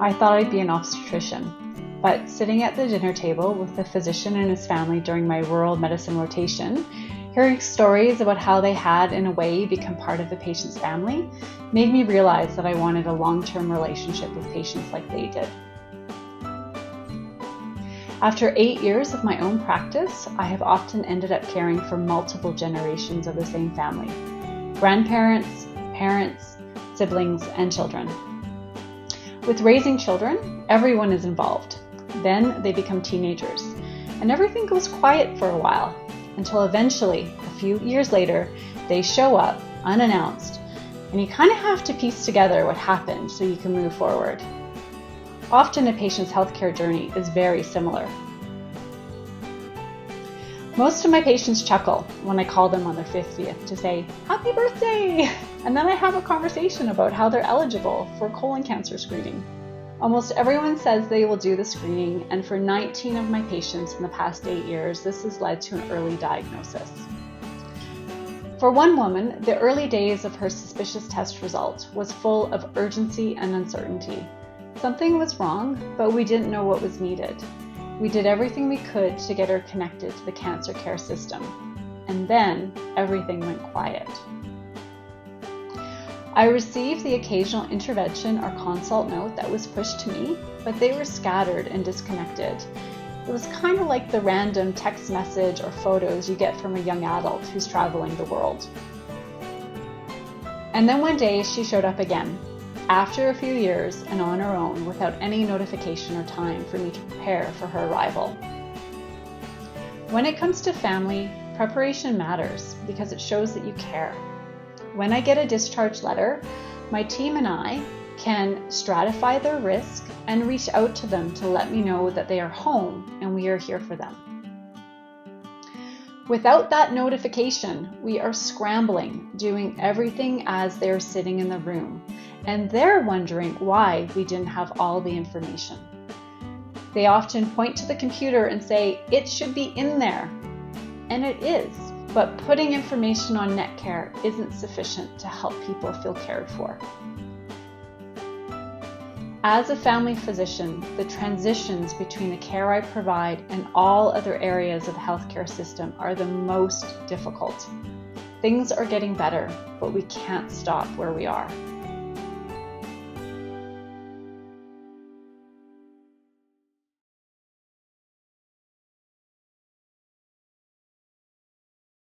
I thought I'd be an obstetrician, but sitting at the dinner table with the physician and his family during my rural medicine rotation, hearing stories about how they had, in a way, become part of the patient's family, made me realize that I wanted a long term relationship with patients like they did. After eight years of my own practice, I have often ended up caring for multiple generations of the same family grandparents, parents, siblings, and children. With raising children, everyone is involved. Then they become teenagers, and everything goes quiet for a while until eventually, a few years later, they show up unannounced, and you kind of have to piece together what happened so you can move forward. Often a patient's healthcare journey is very similar. Most of my patients chuckle when I call them on their 50th to say, Happy birthday! And then I have a conversation about how they're eligible for colon cancer screening. Almost everyone says they will do the screening, and for 19 of my patients in the past eight years, this has led to an early diagnosis. For one woman, the early days of her suspicious test result was full of urgency and uncertainty. Something was wrong, but we didn't know what was needed. We did everything we could to get her connected to the cancer care system. And then everything went quiet. I received the occasional intervention or consult note that was pushed to me, but they were scattered and disconnected. It was kind of like the random text message or photos you get from a young adult who's traveling the world. And then one day she showed up again, after a few years and on her own without any notification or time for me to prepare for her arrival. When it comes to family, preparation matters because it shows that you care. When I get a discharge letter, my team and I can stratify their risk and reach out to them to let me know that they are home and we are here for them. Without that notification, we are scrambling, doing everything as they're sitting in the room, and they're wondering why we didn't have all the information. They often point to the computer and say, It should be in there. And it is, but putting information on Netcare isn't sufficient to help people feel cared for. As a family physician, the transitions between the care I provide and all other areas of the healthcare system are the most difficult. Things are getting better, but we can't stop where we are.